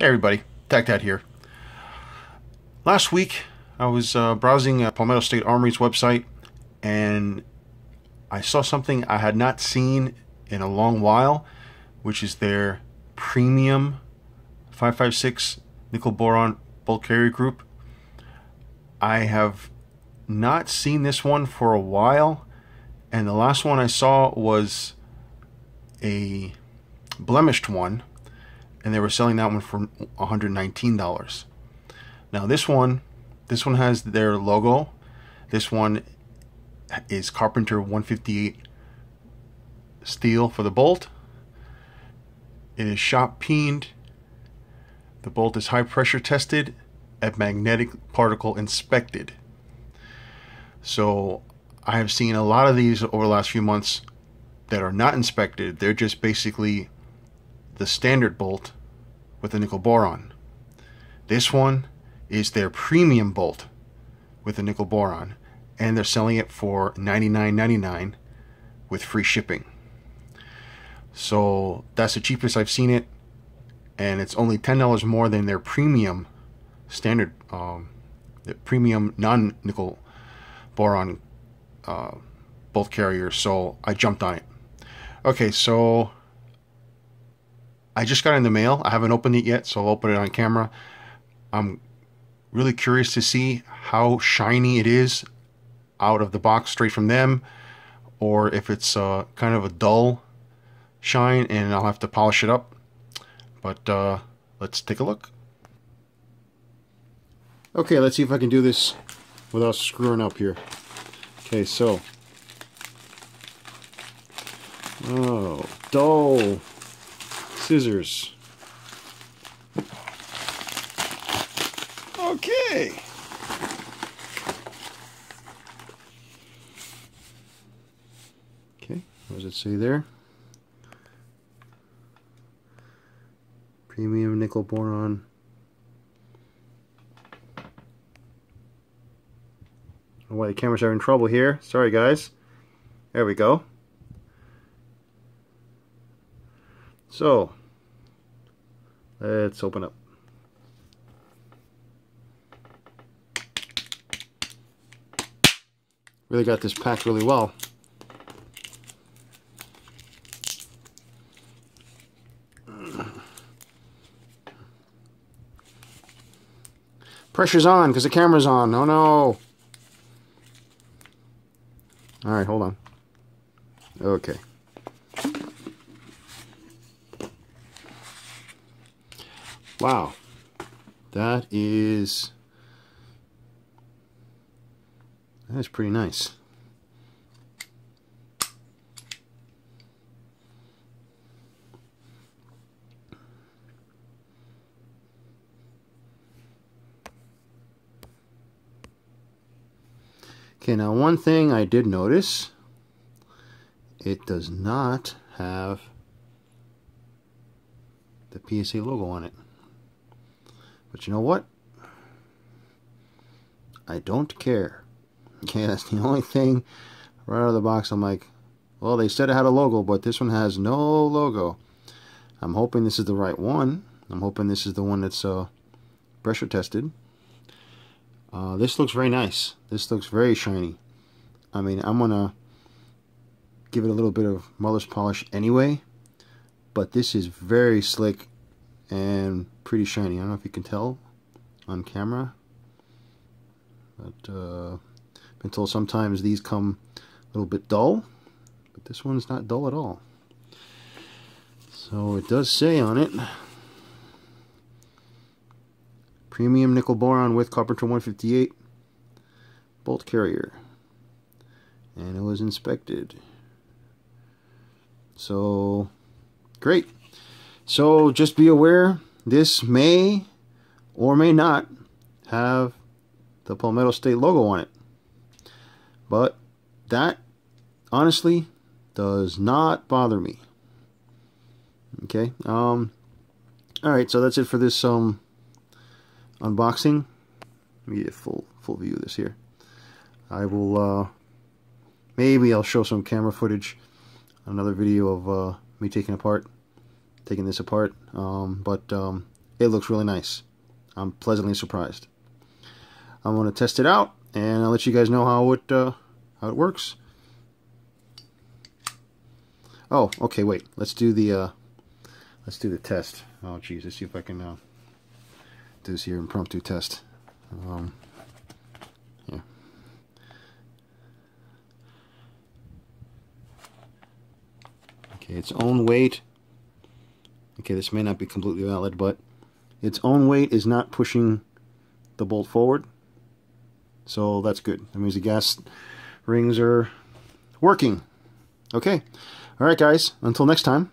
Hey everybody, Tac Dad here. Last week I was uh, browsing uh, Palmetto State Armory's website and I saw something I had not seen in a long while, which is their premium 556 nickel boron bolt carrier group. I have not seen this one for a while and the last one I saw was a blemished one and they were selling that one for $119. Now this one, this one has their logo. This one is Carpenter 158 steel for the bolt. It is shot peened. The bolt is high pressure tested and magnetic particle inspected. So I have seen a lot of these over the last few months that are not inspected. They're just basically the standard bolt with the nickel boron. This one is their premium bolt with the nickel boron, and they're selling it for $99.99 with free shipping. So that's the cheapest I've seen it, and it's only $10 more than their premium standard, um, the premium non-nickel boron uh, bolt carrier. So I jumped on it. Okay, so I just got in the mail. I haven't opened it yet, so I'll open it on camera. I'm really curious to see how shiny it is out of the box straight from them or if it's uh, kind of a dull shine and I'll have to polish it up. But uh, let's take a look. Okay, let's see if I can do this without screwing up here. Okay, so. Oh, dull scissors. Okay. Okay, what does it say there? Premium nickel boron. Oh, why the camera's having trouble here. Sorry guys. There we go. So, let's open up. Really got this packed really well. Pressure's on because the camera's on. Oh no. Alright, hold on. Okay. Wow. That is... That is pretty nice. Okay, now one thing I did notice, it does not have the PSA logo on it. But you know what? I don't care. Okay, that's the only thing right out of the box. I'm like, well, they said it had a logo, but this one has no logo. I'm hoping this is the right one. I'm hoping this is the one that's uh, pressure tested. Uh, this looks very nice. This looks very shiny. I mean, I'm going to give it a little bit of mother's polish anyway. But this is very slick and pretty shiny. I don't know if you can tell on camera. But uh, been told sometimes these come a little bit dull. But this one's not dull at all. So it does say on it Premium nickel boron with Carpenter 158 bolt carrier. And it was inspected. So, great. So just be aware, this may or may not have the Palmetto State logo on it. But that, honestly, does not bother me. Okay. Um. All right. So that's it for this um unboxing. Let me get a full full view of this here. I will uh, maybe I'll show some camera footage. Another video of uh, me taking apart, taking this apart. Um, but um, it looks really nice. I'm pleasantly surprised. I'm going to test it out, and I'll let you guys know how it uh, how it works. Oh, okay, wait. Let's do the uh, let's do the test. Oh, geez, let's see if I can uh, do this here impromptu test. Um, yeah. Okay, its own weight. Okay, this may not be completely valid, but its own weight is not pushing the bolt forward. So that's good. That means the gas rings are working. Okay. All right, guys. Until next time.